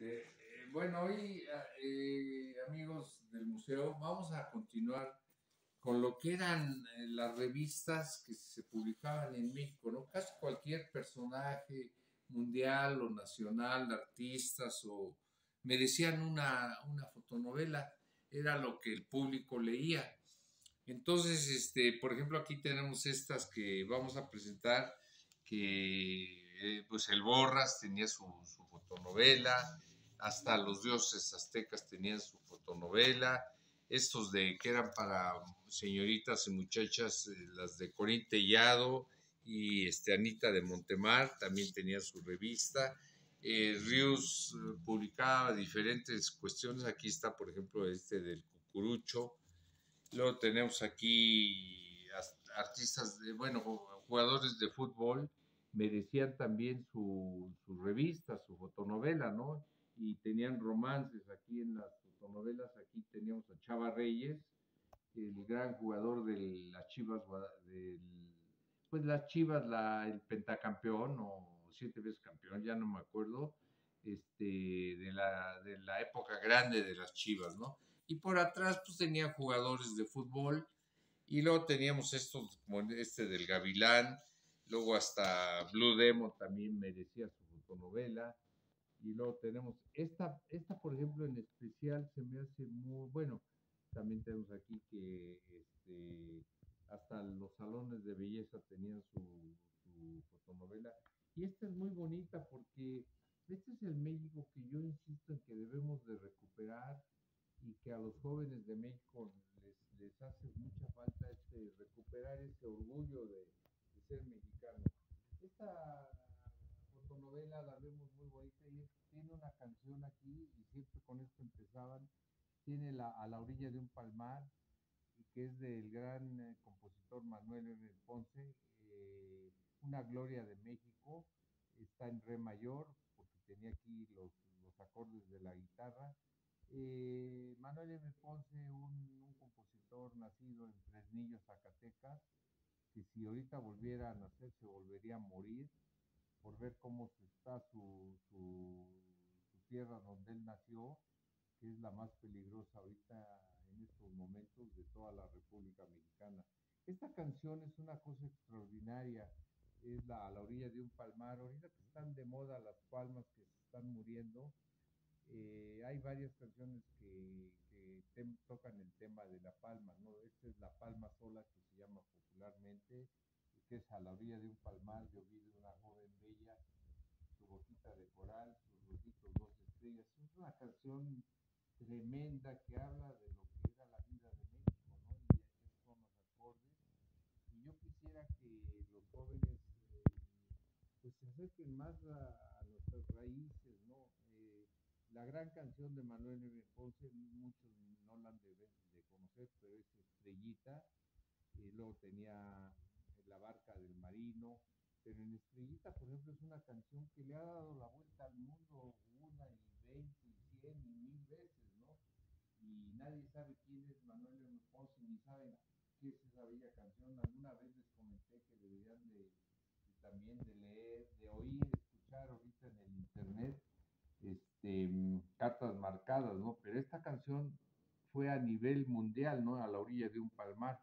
Este, eh, bueno, hoy, eh, amigos del museo, vamos a continuar con lo que eran eh, las revistas que se publicaban en México, ¿no? Casi cualquier personaje mundial o nacional, artistas o merecían una, una fotonovela, era lo que el público leía. Entonces, este, por ejemplo, aquí tenemos estas que vamos a presentar, que pues el Borras tenía su, su fotonovela, hasta los dioses aztecas tenían su fotonovela, estos de que eran para señoritas y muchachas, eh, las de Corín Tellado y este, Anita de Montemar, también tenía su revista. Eh, Rius eh, publicaba diferentes cuestiones, aquí está por ejemplo este del cucurucho, luego tenemos aquí artistas, de, bueno, jugadores de fútbol, merecían también su, su revista, su fotonovela, ¿no? Y tenían romances aquí en las fotonovelas, aquí teníamos a Chava Reyes, el gran jugador de las Chivas, del, pues las Chivas, la, el pentacampeón o siete veces campeón, ya no me acuerdo, este, de, la, de la época grande de las Chivas, ¿no? Y por atrás pues tenía jugadores de fútbol y luego teníamos estos, como este del Gavilán, luego hasta Blue Demo también merecía su fotonovela, y luego tenemos esta, esta por ejemplo en especial se me hace muy bueno, también tenemos aquí que este, hasta los salones de belleza tenían su, su fotonovela, y esta es muy bonita porque este es el México que yo insisto en que debemos de recuperar y que a los jóvenes de México les, les hace mucha falta este, recuperar ese orgullo de, de ser mexicano. Esta fotonovela la vemos muy bonita y tiene una canción aquí y siempre con esto empezaban. Tiene la, a la orilla de un palmar y que es del gran eh, compositor Manuel M. Ponce, eh, Una Gloria de México, está en re mayor porque tenía aquí los, los acordes de la guitarra. Eh, Manuel M. Ponce, un, un compositor nacido en Fresnillo, Zacatecas, que si ahorita volviera a nacer se volvería a morir ver cómo está su, su, su, tierra donde él nació, que es la más peligrosa ahorita en estos momentos de toda la República Mexicana. Esta canción es una cosa extraordinaria, es la, a la orilla de un palmar, ahorita que están de moda las palmas que se están muriendo, eh, hay varias canciones que, que tocan el tema de la palma, ¿no? Esta es la palma sola que se llama popularmente, que es a la orilla de un palmar, yo vi de una joven bella, su boquita de coral, sus rojitos dos estrellas. Es una canción tremenda que habla de lo que era la vida de México, ¿no? Y estos son los acordes. Y yo quisiera que los jóvenes eh, pues se acerquen más a, a nuestras raíces, ¿no? Eh, la gran canción de Manuel M. Ponce, muchos no la han de, de conocer, pero es Estrellita. Y luego tenía la barca del marino, pero en Estrellita, por ejemplo, es una canción que le ha dado la vuelta al mundo una y veinte y cien y mil veces, ¿no? Y nadie sabe quién es Manuel M. Ni saben qué es esa bella canción. Alguna vez les comenté que deberían de, de también de leer, de oír, escuchar ahorita en el internet, este, cartas marcadas, ¿no? Pero esta canción fue a nivel mundial, ¿no? A la orilla de un palmar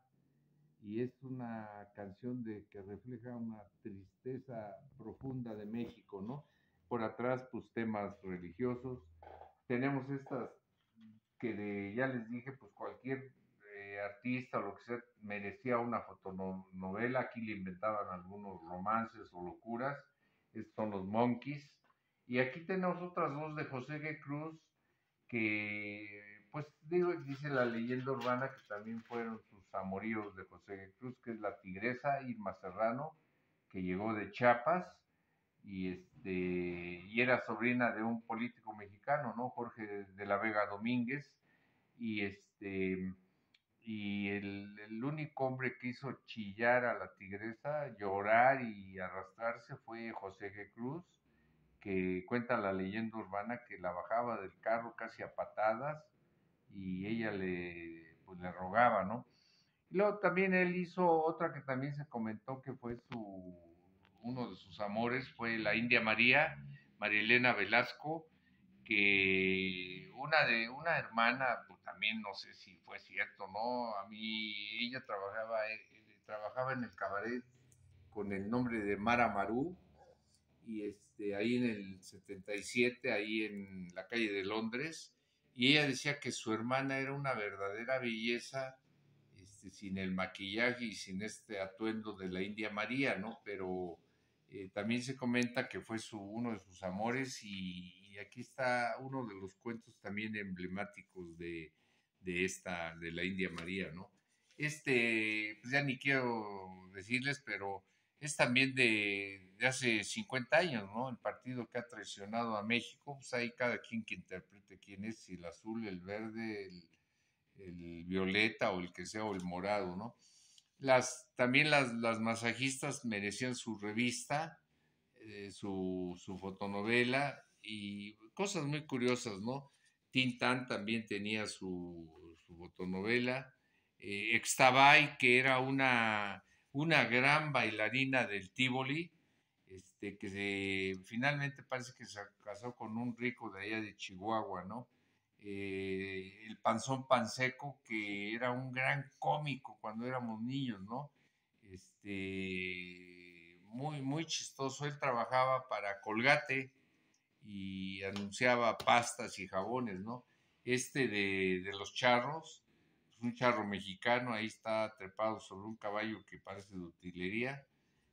y es una canción de que refleja una tristeza profunda de México, ¿no? Por atrás, pues temas religiosos. Tenemos estas que de, ya les dije, pues cualquier eh, artista o lo que sea merecía una fotonovela. Aquí le inventaban algunos romances o locuras. Estos son los Monkeys. Y aquí tenemos otras dos de José G. Cruz que, pues digo, dice la leyenda urbana que también fueron amoríos de José Cruz, que es la tigresa Irma Serrano, que llegó de Chiapas y, este, y era sobrina de un político mexicano, ¿no? Jorge de la Vega Domínguez, y este y el, único hombre que hizo chillar a la tigresa, llorar y arrastrarse fue José G. Cruz, que cuenta la leyenda urbana que la bajaba del carro casi a patadas y ella le, pues, le rogaba, ¿no? Luego también él hizo otra que también se comentó que fue su, uno de sus amores, fue la India María, María Elena Velasco, que una de una hermana, pues también no sé si fue cierto, ¿no? A mí ella trabajaba, eh, trabajaba en el cabaret con el nombre de Mara Maru y este, ahí en el 77, ahí en la calle de Londres, y ella decía que su hermana era una verdadera belleza, este, sin el maquillaje y sin este atuendo de la India María, ¿no? Pero eh, también se comenta que fue su, uno de sus amores y, aquí está uno de los cuentos también emblemáticos de, de, esta, de la India María, ¿no? Este, pues ya ni quiero decirles, pero es también de, de, hace 50 años, ¿no? El partido que ha traicionado a México, pues hay cada quien que interprete quién es, si el azul, el verde, el, el violeta o el que sea, o el morado, ¿no? Las, también las, las masajistas merecían su revista, eh, su, su, fotonovela y cosas muy curiosas, ¿no? Tintan también tenía su, su fotonovela. Eh, Extabay, que era una, una gran bailarina del Tivoli, este, que se, finalmente parece que se casó con un rico de allá de Chihuahua, ¿no? Eh, el Panzón Panseco, que era un gran cómico cuando éramos niños, ¿no? Este, muy, muy chistoso. Él trabajaba para Colgate y anunciaba pastas y jabones, ¿no? Este de, de los charros, un charro mexicano, ahí está trepado sobre un caballo que parece de utilería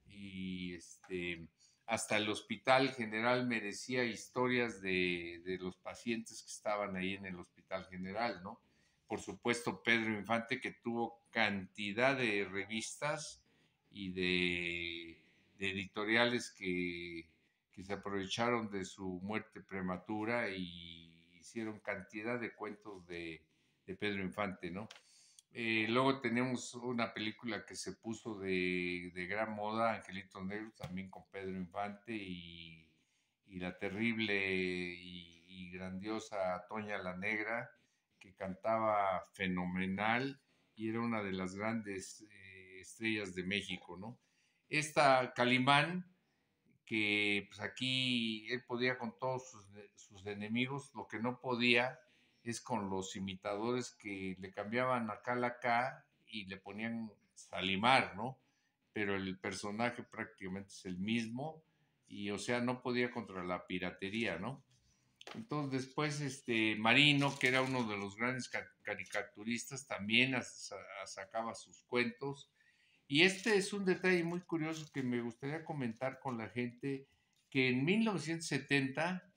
y este hasta el hospital general merecía historias de, de, los pacientes que estaban ahí en el hospital general, ¿no? Por supuesto, Pedro Infante, que tuvo cantidad de revistas y de, editoriales que, que, se aprovecharon de su muerte prematura y hicieron cantidad de cuentos de Pedro Infante, ¿no? Eh, luego tenemos una película que se puso de, de, gran moda, Angelitos Negros, también con Pedro Infante y, y la terrible y, y, grandiosa Toña la Negra, que cantaba fenomenal y era una de las grandes eh, estrellas de México, ¿no? Esta Calimán, que pues aquí él podía con todos sus, sus enemigos, lo que no podía es con los imitadores que le cambiaban acá la K y le ponían Salimar, ¿no? Pero el personaje prácticamente es el mismo y, o sea, no podía contra la piratería, ¿no? Entonces después, este, Marino, que era uno de los grandes caricaturistas, también sacaba sus cuentos. Y este es un detalle muy curioso que me gustaría comentar con la gente, que en 1970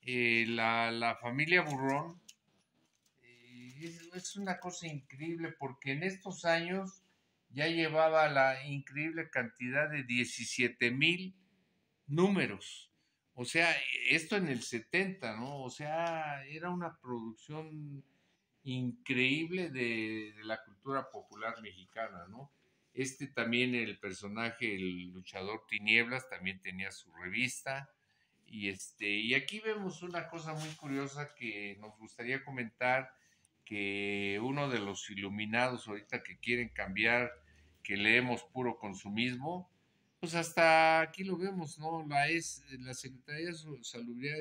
eh, la, la familia Burrón es, una cosa increíble porque en estos años ya llevaba la increíble cantidad de 17 mil números. O sea, esto en el 70, ¿no? O sea, era una producción increíble de, de, la cultura popular mexicana, ¿no? Este también, el personaje, el luchador Tinieblas, también tenía su revista. Y, este, y aquí vemos una cosa muy curiosa que nos gustaría comentar que uno de los iluminados ahorita que quieren cambiar, que leemos puro consumismo, pues hasta aquí lo vemos, ¿no? La, es, la Secretaría de Salubridad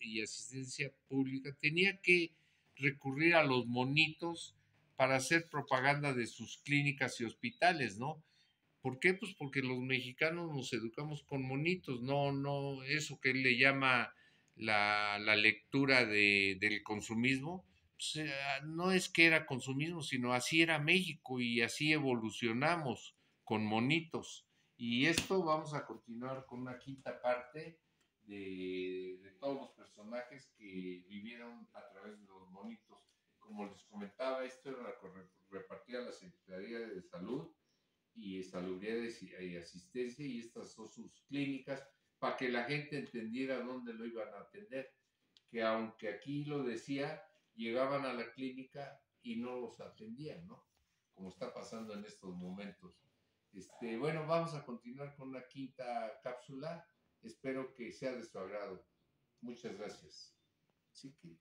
y Asistencia Pública tenía que recurrir a los monitos para hacer propaganda de sus clínicas y hospitales, ¿no? ¿Por qué? Pues porque los mexicanos nos educamos con monitos, no, no, eso que él le llama la, la lectura de, del consumismo, no es que era consumismo, sino así era México y así evolucionamos con monitos. Y esto vamos a continuar con una quinta parte de, todos los personajes que vivieron a través de los monitos. Como les comentaba, esto era repartida la Secretaría de Salud y Salubridad y Asistencia y estas son sus clínicas para que la gente entendiera dónde lo iban a atender. Que aunque aquí lo decía, llegaban a la clínica y no los atendían, ¿no? Como está pasando en estos momentos. Este, bueno, vamos a continuar con la quinta cápsula. Espero que sea de su agrado. Muchas gracias. Sí que